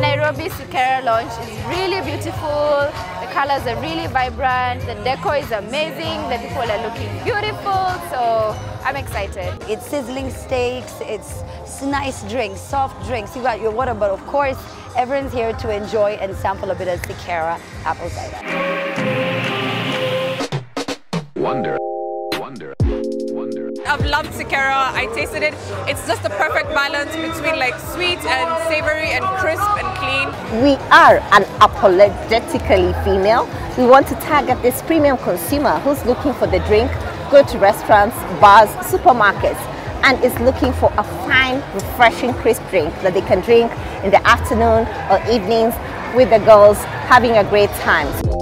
Nairobi Sikera launch is really beautiful. The colors are really vibrant. The decor is amazing. The people are looking beautiful. So I'm excited. It's sizzling steaks. It's nice drinks, soft drinks. You got your water, but of course, everyone's here to enjoy and sample a bit of Sikera apple cider. I've loved Sikera. I tasted it. It's just the perfect balance between like sweet and savory and crisp and clean. We are an apologetically female. We want to target this premium consumer who's looking for the drink, go to restaurants, bars, supermarkets, and is looking for a fine, refreshing, crisp drink that they can drink in the afternoon or evenings with the girls having a great time.